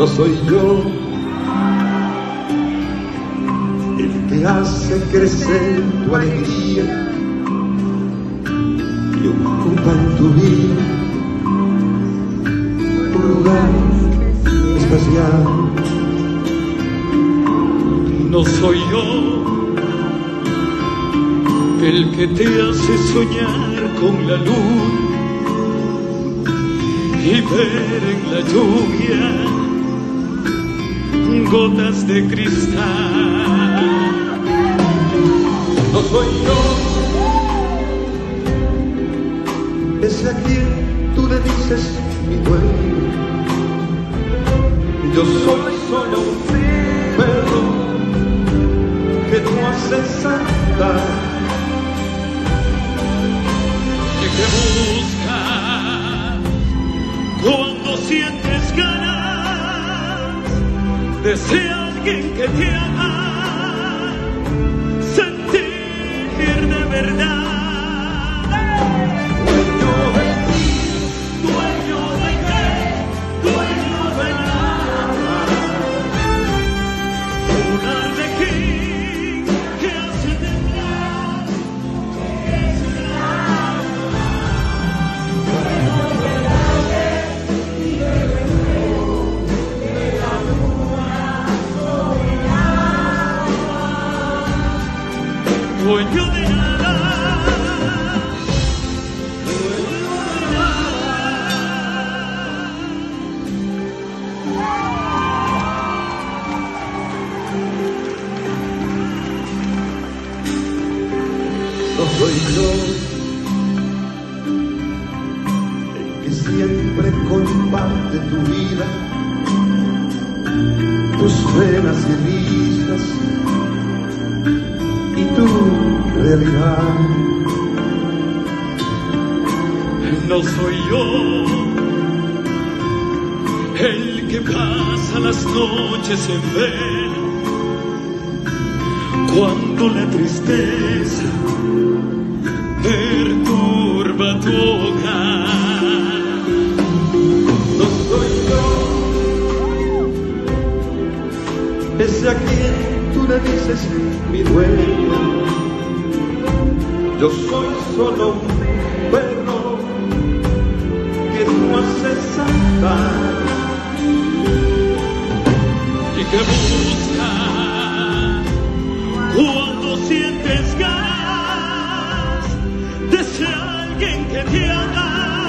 no soy yo el que hace crecer tu alegría y ocupa tu vida un lugar especial. No soy yo el que te hace soñar con la luz y ver en la lluvia gotas de cristal. No soy yo ese a tú le dices mi dueño. Yo soy solo un perro que tú haces saltar. ¿Y que buscas cuando sientes de ser alguien que te haga Dueño de nada. No soy yo el que siempre comparte tu vida, tus penas y tu No soy yo el que pasa las noches en vela cuando la tristeza perturba tu hogar. No soy yo ese a quien tú le dices mi dueño. Yo soy solo un perro que tú haces saltar y que busca cuando sientes gas de ese alguien que te haga.